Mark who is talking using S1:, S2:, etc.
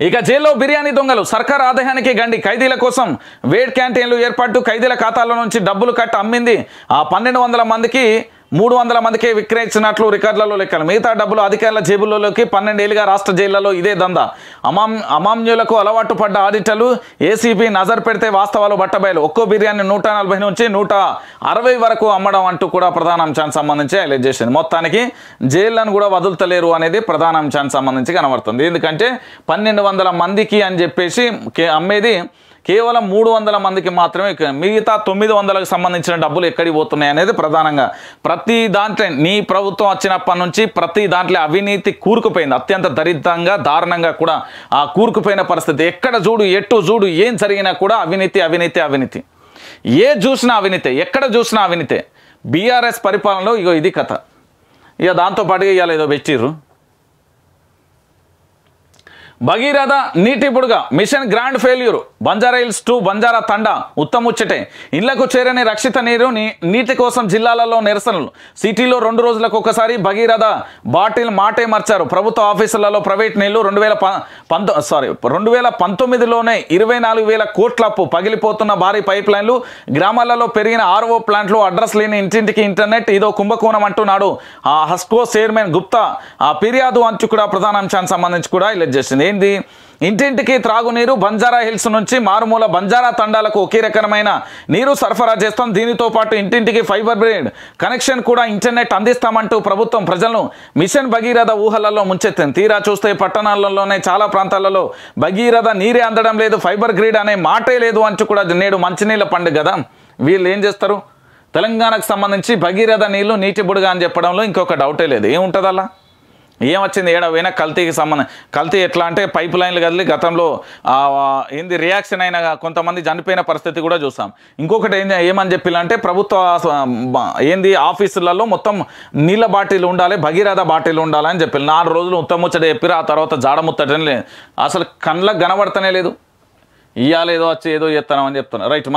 S1: ఇక జైల్లో బిర్యానీ దొంగలు. సర్కార్ ఆదాయానికి గండి. ఖైదీల కోసం వేడ్ క్యాంటీన్లు ఏర్పాటు ఖైదీల ఖాతాల నుంచి డబ్బులు కట్ట అమ్మింది ఆ పన్నెండు వందల మందికి మూడు వందల మందికి విక్రయించినట్లు రికార్డులలో లెక్కలు. మిగతా డబ్బులు అధికారుల జేబుల్లోకి పన్నెండేళ్ళుగా రాష్ట్ర జైళ్ళలో ఇదే దందా. అమాం అమామ్యులకు అలవాటు పడ్డ ఆడిటర్లు ఏసీపీ నజర్ పెడితే వాస్తవాలు బట్టబయలు. ఒక్కో బిర్యానీ నూట నలభై నుంచి నూట అరవై వరకు అమ్మడం అంటూ కూడా ప్రధాన అంశానికి సంబంధించి హైలైట్ చేసింది. మొత్తానికి జైళ్ళను కూడా వదులుతలేరు అనేది ప్రధాన అంశానికి సంబంధించి కనబడుతుంది. ఎందుకంటే పన్నెండు వందల మందికి అని చెప్పేసి అమ్మేది కేవలం మూడు వందల మందికి మాత్రమే మిగతా తొమ్మిది వందలకు సంబంధించిన డబ్బులు ఎక్కడికి పోతున్నాయి అనేది ప్రధానంగా. ప్రతి దాంట్లో నీ ప్రభుత్వం వచ్చినప్పటి నుంచి ప్రతి దాంట్లో అవినీతి కూరుకుపోయింది. అత్యంత దరిద్రంగా దారుణంగా కూడా ఆ కూరుకుపోయిన పరిస్థితి. ఎక్కడ చూడు ఎటు చూడు ఏం జరిగినా కూడా అవినీతి అవినీతి అవినీతి. ఏ చూసినా అవినీతే ఎక్కడ చూసినా అవినీతే. బీఆర్ఎస్ పరిపాలనలో ఇగో ఇది కథ. ఇక దాంతోపాటుగా ఇవాళ ఏదో పెట్టిర్రు భగీరథ నీటి బుడుగ mission grand failure Banjara hills to Banjara తండా ఉత్తముచ్చటే ఇళ్ళకు చేరని రక్షిత నీరు నీ- నీటి కోసం జిల్లాలలో నిరసనలు. సిటీలో రెండు రోజులకు ఒకసారి భగీరథ బాటిల్ మాటే మార్చారు. ప్రభుత్వ ఆఫీసులలో ప్రైవేట్ నీళ్ళు రెండు వేల సారీ రెండు వేల పంతొమ్మిదిలోనే ఇరవై నాలుగు వేల కోట్ల పగిలిపోతున్న భారీ పైప్ లైన్లు గ్రామాలలో పెరిగిన ఆర్ఓ ప్లాంట్లు అడ్రస్ లేని ఇంటింటికి ఇంటర్నెట్ ఇదో కుంభకోణం అంటున్నాడు. ఆ హస్కో చైర్మన్ గుప్తా. ఆ ఫిర్యాదు అంచు కూడా ప్రధాన అంశానికి సంబంధించి కూడా ఇలా చేసింది. ఏంది? ఇంటింటికి త్రాగునీరు బంజారా హిల్స్ నుంచి మారుమూల బంజారా తండాలకు ఒకే రకమైన నీరు సరఫరా చేస్తాం. దీనితో పాటు ఇంటింటికి ఫైబర్ బ్రేడ్ కనెక్షన్ కూడా ఇంటర్నెట్ అందిస్తామంటూ ప్రభుత్వం ప్రజలను మిషన్ భగీరథ ఊహలలో ముంచెత్తింది. తీరా చూస్తే పట్టణాలలోనే చాలా ప్రాంతాలలో భగీరథ నీరే అందడం లేదు ఫైబర్ గ్రిడ్ అనే మాటే లేదు అంటూ కూడా నేడు మంచినీళ్ళ పండుగ కదా. వీళ్ళు ఏం చేస్తారు? తెలంగాణకు సంబంధించి భగీరథ నీళ్ళు నీటి బుడుగా అని చెప్పడంలో ఇంకొక డౌటే లేదు. ఏముంటుంది అలా ఏమొచ్చింది? ఏడ పోయినా కల్తీకి సంబంధం కల్తీ ఎట్లా అంటే పైప్ లైన్లు కదిలి గతంలో ఏంది రియాక్షన్ అయిన కొంతమంది చనిపోయిన పరిస్థితి కూడా చూసాం. ఇంకొకటి ఏం ఏమని చెప్పిలంటే ప్రభుత్వ ఏంది ఆఫీసులలో మొత్తం నీళ్ళ బాటిల్ ఉండాలి భగీరథ బాటిల్ ఉండాలి అని చెప్పి నాలుగు రోజులు ఉత్తముచ్చట చెప్పిరు ఆ తర్వాత జాడముత్తటని లేదు. అసలు కళ్ళకు కనబడతనే లేదు. ఇయ్యాలేదో వచ్చి ఏదో చేస్తానని చెప్తున్నారు. రైట్